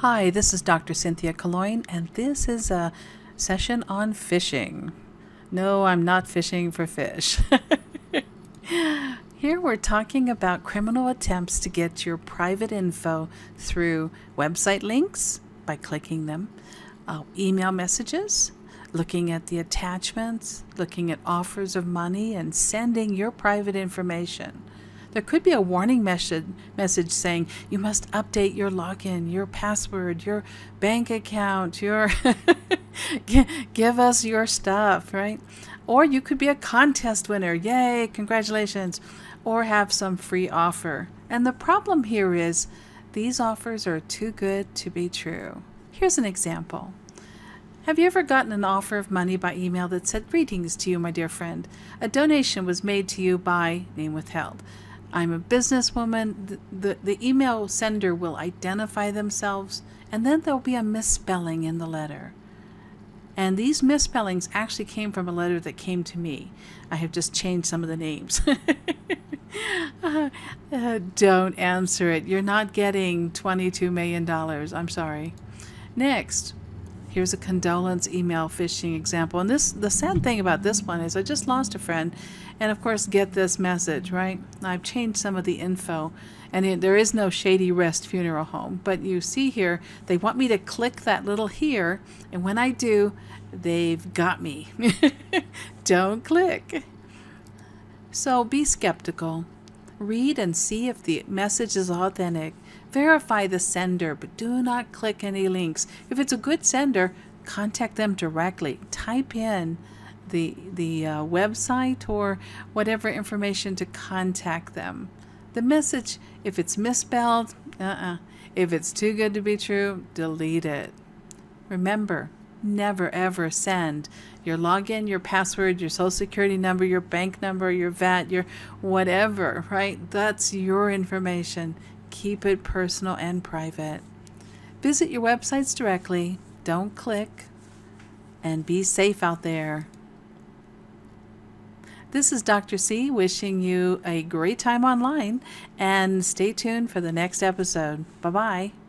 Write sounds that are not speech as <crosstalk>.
Hi, this is Dr. Cynthia Calongne, and this is a session on phishing. No, I'm not fishing for fish. <laughs> Here we're talking about criminal attempts to get your private info through website links by clicking them, uh, email messages, looking at the attachments, looking at offers of money, and sending your private information. There could be a warning message, saying you must update your login, your password, your bank account, your <laughs> give us your stuff, right? Or you could be a contest winner. Yay, congratulations. Or have some free offer. And the problem here is these offers are too good to be true. Here's an example. Have you ever gotten an offer of money by email that said, Greetings to you, my dear friend. A donation was made to you by name withheld. I'm a businesswoman. The, the, the, email sender will identify themselves, and then there'll be a misspelling in the letter. And these misspellings actually came from a letter that came to me. I have just changed some of the names. <laughs> uh, uh, don't answer it. You're not getting $22 million. I'm sorry. Next, here's a condolence email phishing example. And this the sad thing about this one is I just lost a friend and of course get this message, right? I've changed some of the info and it, there is no Shady Rest Funeral Home. But you see here, they want me to click that little here, and when I do, they've got me. <laughs> Don't click. So be skeptical. Read and see if the message is authentic. Verify the sender, but do not click any links. If it's a good sender, contact them directly. Type in the the uh, website or whatever information to contact them. The message, if it's misspelled, uh-uh. If it's too good to be true, delete it. Remember, never ever send your login, your password, your social security number, your bank number, your VAT, your whatever, right? That's your information. Keep it personal and private. Visit your websites directly. Don't click. And be safe out there. This is Dr. C wishing you a great time online and stay tuned for the next episode. Bye bye.